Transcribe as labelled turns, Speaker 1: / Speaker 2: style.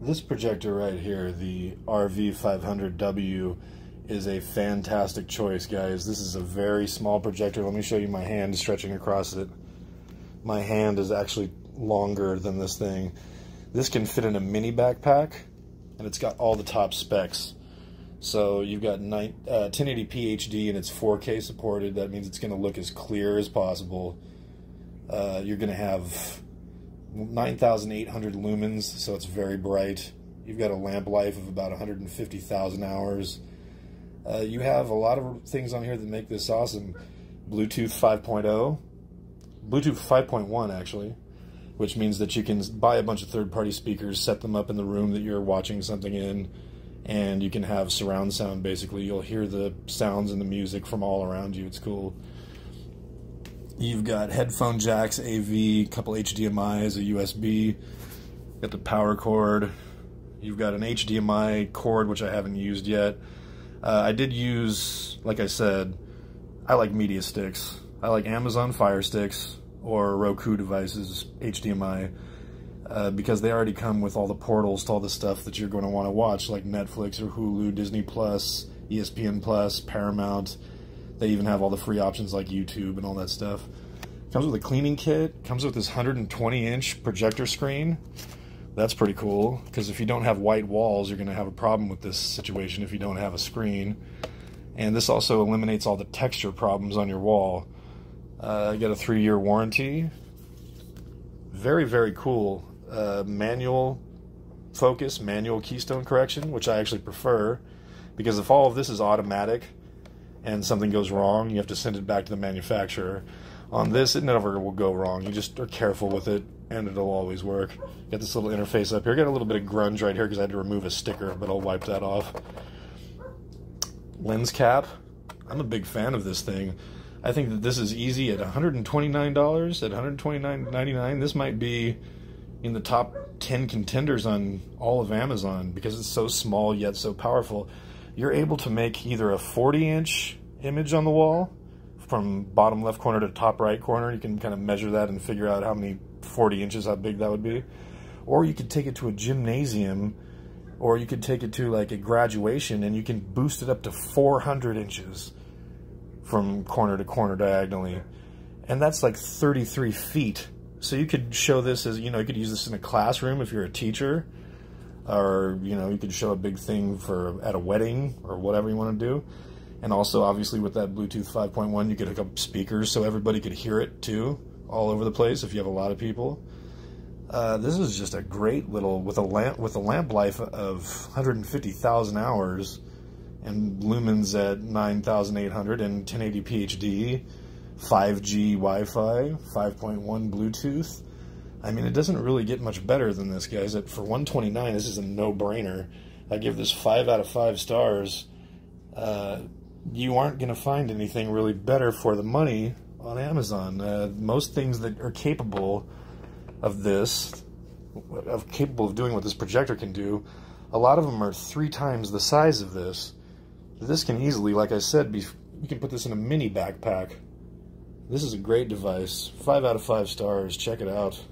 Speaker 1: This projector right here, the RV500W, is a fantastic choice, guys. This is a very small projector. Let me show you my hand stretching across it. My hand is actually longer than this thing. This can fit in a mini backpack, and it's got all the top specs. So you've got nine, uh, 1080p HD and it's 4K supported. That means it's going to look as clear as possible. Uh, you're going to have 9,800 lumens, so it's very bright. You've got a lamp life of about 150,000 hours. Uh, you have a lot of things on here that make this awesome. Bluetooth 5.0, Bluetooth 5.1 actually, which means that you can buy a bunch of third-party speakers, set them up in the room that you're watching something in, and you can have surround sound basically. You'll hear the sounds and the music from all around you. It's cool. You've got headphone jacks, AV, a couple HDMI's, a USB, got the power cord. You've got an HDMI cord, which I haven't used yet. Uh, I did use, like I said, I like media sticks. I like Amazon Fire Sticks or Roku devices, HDMI, uh, because they already come with all the portals to all the stuff that you're going to want to watch, like Netflix or Hulu, Disney Plus, ESPN Plus, Paramount. They even have all the free options like YouTube and all that stuff. Comes with a cleaning kit. Comes with this 120 inch projector screen. That's pretty cool because if you don't have white walls, you're going to have a problem with this situation if you don't have a screen. And this also eliminates all the texture problems on your wall. Uh, I got a three year warranty. Very, very cool. Uh, manual focus, manual keystone correction, which I actually prefer because if all of this is automatic, and something goes wrong, you have to send it back to the manufacturer. On this, it never will go wrong. You just are careful with it, and it'll always work. Got this little interface up here. Got a little bit of grunge right here because I had to remove a sticker, but I'll wipe that off. Lens cap. I'm a big fan of this thing. I think that this is easy at $129. At $129.99, this might be in the top 10 contenders on all of Amazon because it's so small yet so powerful you're able to make either a 40 inch image on the wall from bottom left corner to top right corner. You can kind of measure that and figure out how many 40 inches, how big that would be. Or you could take it to a gymnasium or you could take it to like a graduation and you can boost it up to 400 inches from corner to corner diagonally. And that's like 33 feet. So you could show this as, you know, you could use this in a classroom if you're a teacher or you know you could show a big thing for at a wedding or whatever you want to do. And also obviously with that bluetooth 5.1 you could hook up speakers so everybody could hear it too all over the place if you have a lot of people. Uh, this is just a great little with a lamp with a lamp life of 150,000 hours and lumens at 9,800 and 1080p HD 5G Wi-Fi 5.1 Bluetooth I mean, it doesn't really get much better than this, guys. For 129, this is a no-brainer. I give this five out of five stars. Uh, you aren't going to find anything really better for the money on Amazon. Uh, most things that are capable of this, of capable of doing what this projector can do, a lot of them are three times the size of this. This can easily, like I said, be you can put this in a mini backpack. This is a great device. Five out of five stars. Check it out.